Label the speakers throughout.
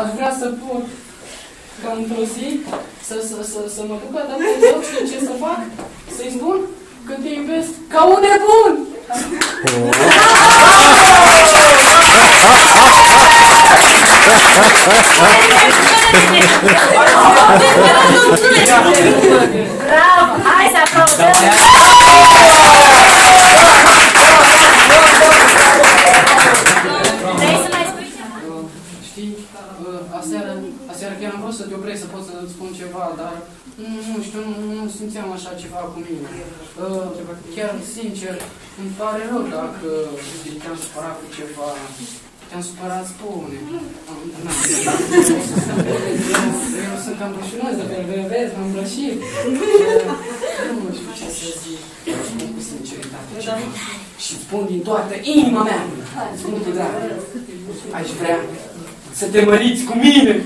Speaker 1: aș vrea să pot ca într-o zi să, să, să, să mă ducă de Dumnezeu, știi ce să fac? Să-i spun că te iubesc ca un nebun!
Speaker 2: Bravo!
Speaker 1: Știi, uh, aseară, aseară chiar am vrut să te opresc, să pot să-ți spun ceva, dar nu, nu știu, nu, nu simțeam așa ceva cu mine. Uh, Chiar, sincer, îmi pare rău dacă știi, te-am supărat cu ceva. Te-am supărat, spune. Na, Eu sunt cam rușinos de pe vezi, m-am rășit. Nu știu ce să zic. Spun cu sinceritate ceva. Și spun din toată inima mea. Spun cu drag. Aș vrea să te măriți cu mine.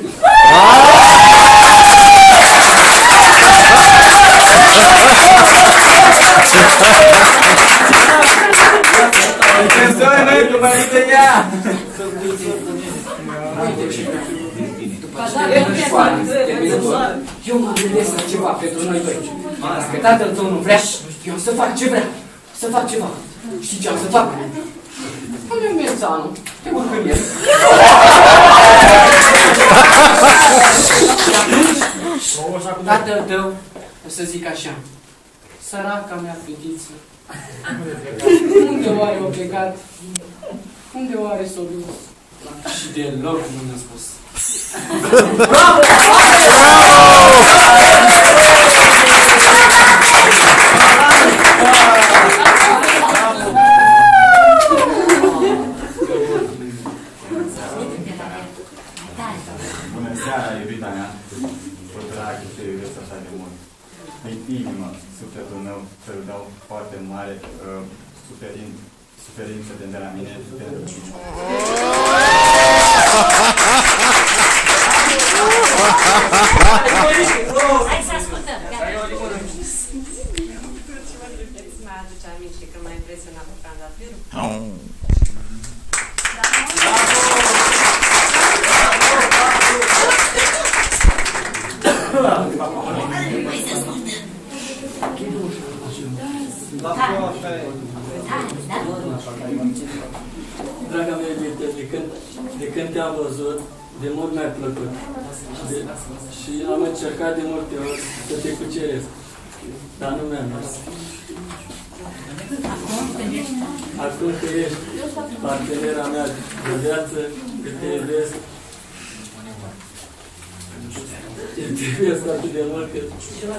Speaker 3: Atenção, né? Que vai pegar!
Speaker 1: Uite ce vreau. După aceea, în școală, terminător, eu mă gândesc la ceva pentru noi doi. Dacă tatăl tău nu vrea, eu o să fac ce vrea. Să fac ceva. Știi ce am să fac? Pune în mențanul. Te mă gândesc. Tatăl tău, o să zic așa, săraca mea fetiță, unde oare o plecat? Unde oare s-o dus? Și deloc nu mi-a spus.
Speaker 4: Bună seara, iubita mea, cu drag, te iubesc așa de mult. Din inimă, sufletul meu, să-l dau foarte mare uh, suferin, suferință de la mine pentru tine.
Speaker 2: Hai să ascultăm. Gata.
Speaker 5: Îți mai aduce aminte că m-a impresionat cu trandafirul?
Speaker 6: Draga mea iubită, de când, de când te-am văzut, de mult mi-ai plăcut. De, și am încercat de multe ori să te cuceresc. Dar nu mi-a mers. Acum că ești partenera mea de viață, că te iubesc, te iubesc atât de mult că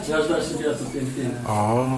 Speaker 6: mi-aș da și viața pentru tine.
Speaker 7: Ah.